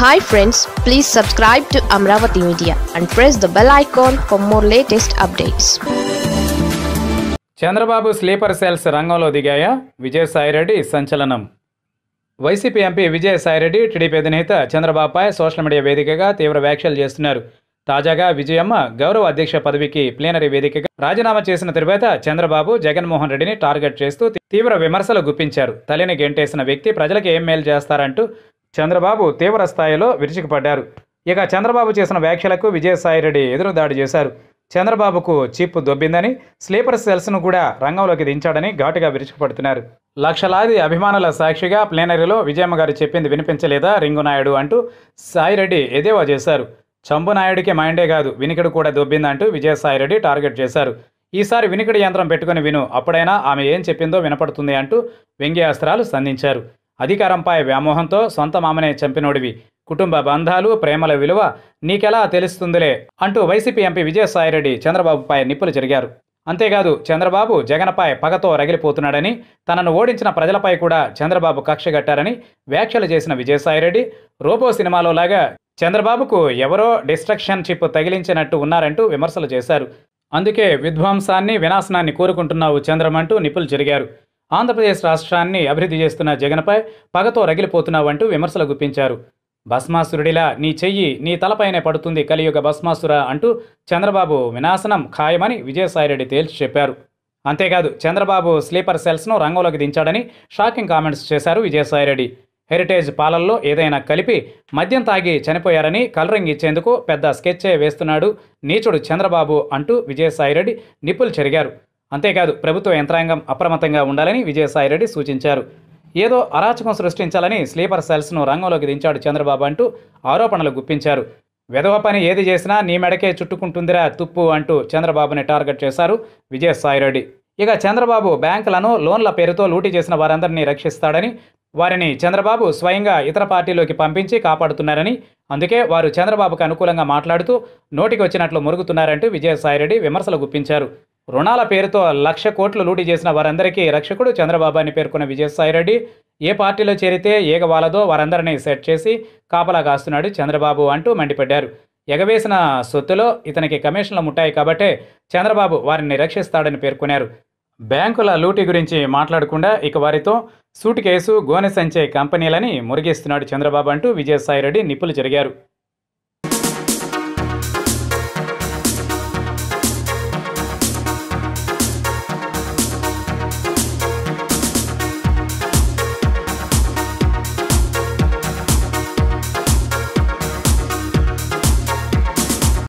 Hi friends please subscribe to Amaravati media and press the bell icon for more latest updates Chandrababu sleeper cells రంగంలో దిగాయా? విజయసాయిరెడ్డి సంచలనం. YCP MP Vijayasai Reddy TDP అధినేత చంద్రబాబుపై social media వేదికగా తీవ్ర వ్యాఖ్యలు చేస్తున్నారు. తాజాగా విజయమ్మ గౌరవ అధ్యక్ష పదవికి ప్లీనరీ వేదికగా రాజీనామా చేసిన తరువాత చంద్రబాబు జగన్మోహన్ రెడ్డిని టార్గెట్ చేస్తూ తీవ్ర విమర్శలు గుప్పించారు. తల్లిని గెంటేసిన వ్యక్తి ప్రజలకు ఏం మేలు చేస్తారంటూ చంద్రబాబు తీవ్ర స్థాయిలో విరుచుకుపడ్డారు. ఇక చంద్రబాబు చేసిన వ్యాఖ్యలకు విజయసాయిరెడ్డి ఎదురుదాడి చేశారు. చంద్రబాబుకు చిప్పు దొబ్బిందని స్లీపర్ సెల్స్ను కూడా రంగంలోకి దించాడని ఘాటుగా విరుచుకుపడుతున్నారు. లక్షలాది అభిమానుల సాక్షిగా ప్లేనరీలో విజయమ్మ గారు చెప్పింది వినిపించలేదా రింగు నాయుడు అంటూ సాయిరెడ్డి ఎదేవా చేశారు. చంబునాయుడికి మైండే కాదు వినికిడు కూడా దొబ్బిందంటూ విజయసాయిరెడ్డి టార్గెట్ చేశారు. ఈసారి వినికిడి యంత్రం పెట్టుకుని విను అప్పుడైనా ఆమె ఏం చెప్పిందో వినపడుతుంది అంటూ వ్యంగ్యాస్త్రాలు సంధించారు. అధికారంపై వ్యామోహంతో సొంత మామనే చంపినోడివి. కుటుంబ బంధాలు ప్రేమల విలువ నీకెలా తెలుస్తుందిలే అంటూ వైసీపీ ఎంపీ విజయసాయిరెడ్డి చంద్రబాబుపై నిప్పులు జరిగారు. అంతేకాదు చంద్రబాబు జగన్పై పగతో రగిలిపోతున్నాడని తనను ఓడించిన ప్రజలపై కూడా చంద్రబాబు కక్షగట్టారని వ్యాఖ్యలు చేసిన విజయసాయిరెడ్డి రోబో సినిమాలో లాగా చంద్రబాబుకు ఎవరో డిస్ట్రక్షన్ చిప్ తగిలించినట్టు ఉన్నారంటూ విమర్శలు చేశారు. అందుకే విధ్వంసాన్ని వినాశనాన్ని కోరుకుంటున్నావు చంద్రమంటూ నిప్పులు జరిగారు. ఆంధ్రప్రదేశ్ రాష్ట్రాన్ని అభివృద్ధి చేస్తున్న జగన్పై పగతో రగిలిపోతున్నావంటూ విమర్శలు గుప్పించారు. భస్మాసురుడిలా నీ చెయ్యి నీ తలపైనే పడుతుంది కలియుగ భస్మాసుర అంటూ చంద్రబాబు వినాశనం ఖాయమని విజయసాయిరెడ్డి తేల్చి చెప్పారు. అంతేకాదు చంద్రబాబు స్లీపర్ సెల్స్ను రంగంలోకి దించాడని షాకింగ్ కామెంట్స్ చేశారు విజయసాయిరెడ్డి. హెరిటేజ్ పాలల్లో ఏదైనా కలిపి మద్యం తాగి చనిపోయారని కలరింగ్ ఇచ్చేందుకు పెద్ద స్కెచ్చే వేస్తున్నాడు నీచుడు చంద్రబాబు అంటూ విజయసాయిరెడ్డి నిప్పులు చెరిగారు. అంతేకాదు ప్రభుత్వ యంత్రాంగం అప్రమత్తంగా ఉండాలని విజయసాయిరెడ్డి సూచించారు. ఏదో అరాచకం సృష్టించాలని స్లీపర్ సెల్స్ను రంగంలోకి దించాడు చంద్రబాబు అంటూ ఆరోపణలు గుప్పించారు. వెధవ పని ఏది చేసినా నీ మెడకే చుట్టుకుంటుందిరా తుప్పు అంటూ చంద్రబాబుని టార్గెట్ చేశారు విజయసాయిరెడ్డి. ఇక చంద్రబాబు బ్యాంకులను లోన్ల పేరుతో లూటీ చేసిన వారందరినీ రక్షిస్తాడని వారిని చంద్రబాబు స్వయంగా ఇతర పార్టీలోకి పంపించి కాపాడుతున్నారని అందుకే వారు చంద్రబాబుకు అనుకూలంగా మాట్లాడుతూ నోటికి వచ్చినట్లు మురుగుతున్నారంటూ విజయసాయిరెడ్డి విమర్శలు గుప్పించారు. రుణాల పేరుతో లక్ష కోట్లు లూటీ చేసిన వారందరికీ రక్షకుడు చంద్రబాబు అని పేర్కొన్న విజయసాయిరెడ్డి ఏ పార్టీలో చేరితే ఏగవాలదో వారందరినీ సెట్ చేసి కాపలా కాస్తున్నాడు చంద్రబాబు అంటూ మండిపడ్డారు. ఎగవేసిన సొత్తులో ఇతనికి కమిషన్లు ముట్టాయి కాబట్టే చంద్రబాబు వారిని రక్షిస్తాడని పేర్కొన్నారు. బ్యాంకుల లూటీ గురించి మాట్లాడకుండా ఇక వారితో సూట్ కేసు గోనె సంచే కంపెనీలని మురిగిస్తున్నాడు చంద్రబాబు అంటూ విజయసాయిరెడ్డి నిప్పులు జరిగారు